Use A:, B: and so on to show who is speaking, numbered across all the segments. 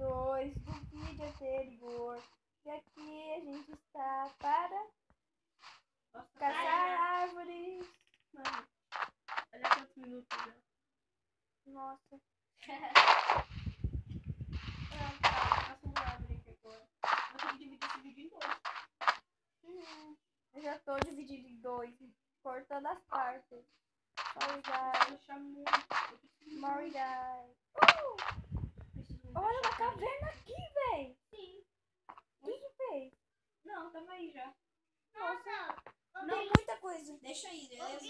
A: 2 do vídeo anterior. E aqui a gente está para
B: Nossa,
A: caçar árvores.
B: Mano, olha quantos minutos já.
A: Nossa.
B: Ah, tá, faça uma árvore aqui agora. Vou ter que dividir esse vídeo em dois.
A: Hum, eu já tô dividido em dois. Cortando as partes. Sorry, guys. Sorry, guys. Uh! Olha uma caverna aqui, véi.
B: Sim.
A: O que que fez?
B: Não, tamo aí já.
A: Nossa,
B: Não,
A: tem muita coisa.
B: Deixa aí, beleza?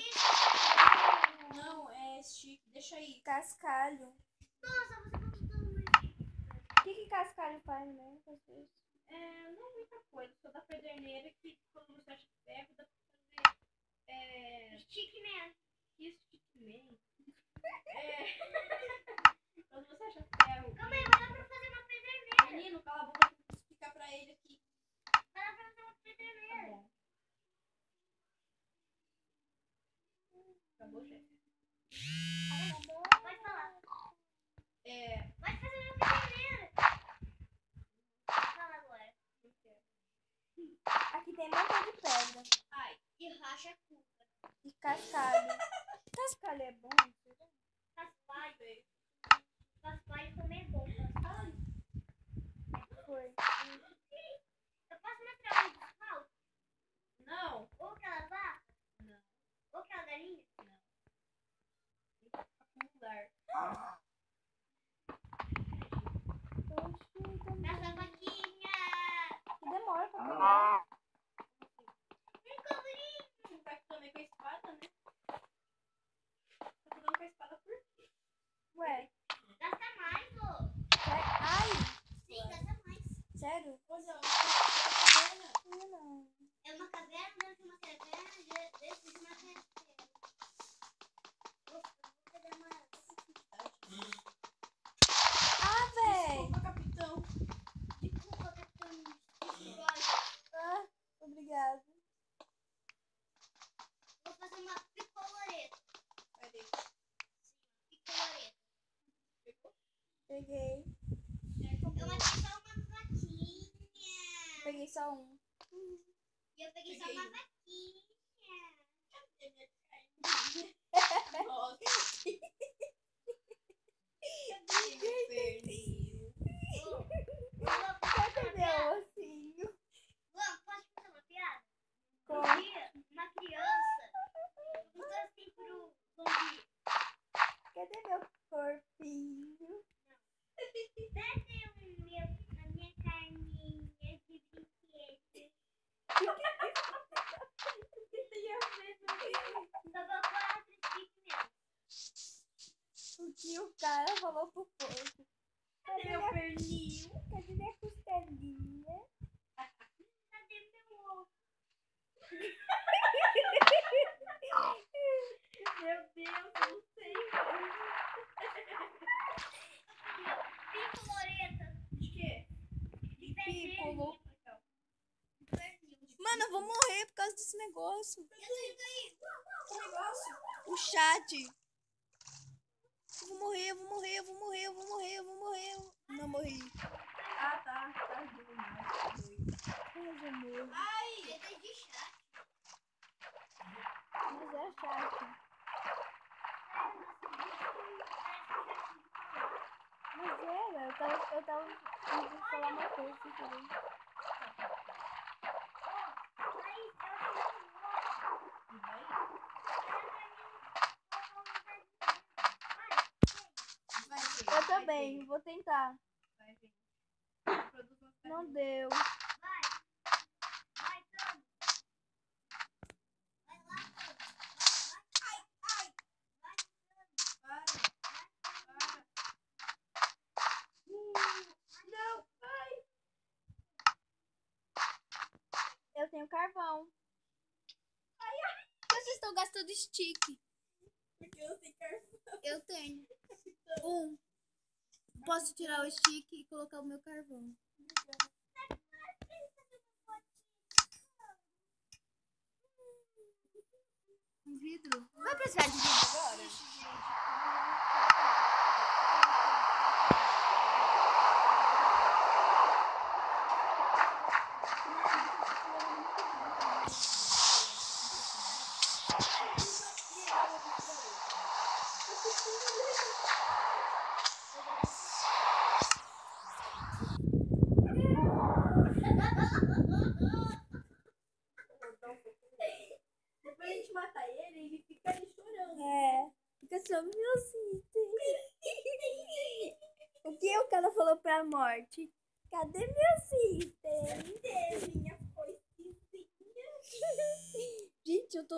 B: Não, é stick. Deixa aí.
A: Cascalho.
C: Nossa, você tá tudo muito.
A: O que que cascalho faz mesmo? vocês?
B: É, não muita coisa. Só da pederneira que quando você acha ferro, dá pra fazer. É.
C: Stickman.
B: Stickman. É. quando você acha ferro.
C: Calma aí, vai dar pra fazer uma pederneira.
B: Menino, cala a boca, eu vou explicar pra ele aqui.
C: Vai dar pra fazer uma
B: Tá
C: pederneira.
B: bom. Acabou, chefe.
C: Vai falar.
B: É.
C: Vai fazer uma pederneira. Fala agora.
A: Aqui tem monte de pedra.
B: Ai,
C: E racha cuca.
A: E cascalho. cascalho é bom?
C: Faz pai. Faz pai comer bom.
B: ai.
A: Foi.
B: way.
A: Peguei.
C: Eu matei só uma vaquinha.
A: Peguei só um.
C: E eu peguei só
B: Peguei
C: uma
B: um.
C: vaquinha.
B: Cadê minha carne? Nossa. Cadê meu pernil?
C: Ô, Luan, posso
A: Cadê
C: fazer uma
A: meu
C: piada?
A: ossinho?
C: Luan, posso fazer uma piada?
A: Com...
C: Um dia, uma criança perguntou assim pro bom dia.
A: Cadê meu corpinho?
C: Cadê o meu, a minha carninha de brinquedo? Tava quase stickman.
A: Que o cara falou pro porco? Cadê
B: Meu
A: minha,
B: pernil.
A: cadê minha costelinha?
C: Cadê meu ovo?
B: Meu Deus, eu não sei.
C: Picoloreta.
B: De quê?
C: De. Pernil.
A: Mano, eu vou morrer por causa desse negócio.
C: E daí?
B: Que negócio?
A: O chat. Eu vou morrer, eu vou morrer, eu vou morrer, eu vou morrer, eu vou morrer. eu- Não morri.
B: Ah, tá. Tá doido. né? Doido.
A: Mas eu morro.
B: Ai!
C: É de chá.
A: Mas é chat. Mas era, eu tava, eu tava indo falar uma coisa sem querer.
B: Vai? Vai, Fê.
A: vou tentar.
B: Vai, uma
A: Não deu.
C: Vai. Vai. Vai lá. Vai, vai. Vai, Tamo.
B: Para. Para. Não, vai.
A: Eu tenho carvão. Vocês estão gastando stick.
B: Porque eu tenho carvão.
A: Eu tenho. Um. Posso tirar o stick e colocar o meu carvão. Um vidro? Vai precisar de vidro agora?
B: Depois a gente mata ele e ele fica ali chorando.
A: É, fica só meus itens. O cara falou pra morte? Cadê meus itens?
B: Cadê minha foicezinha?
A: Gente, eu tô